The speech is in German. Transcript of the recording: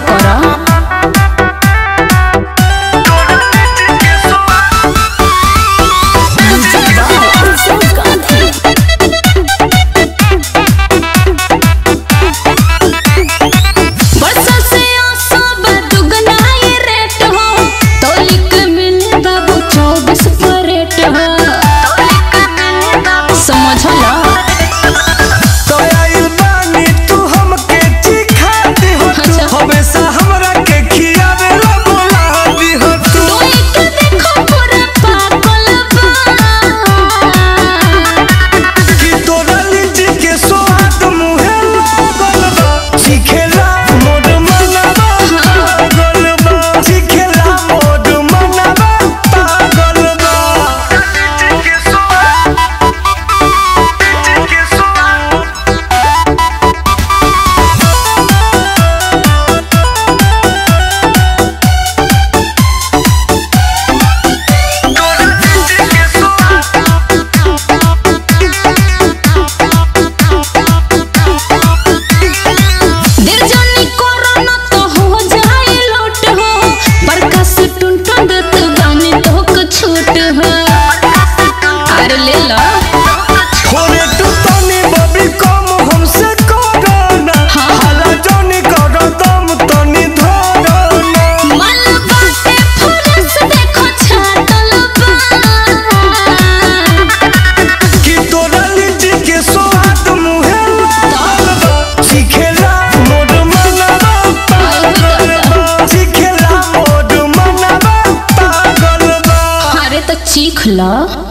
por. she came Klar.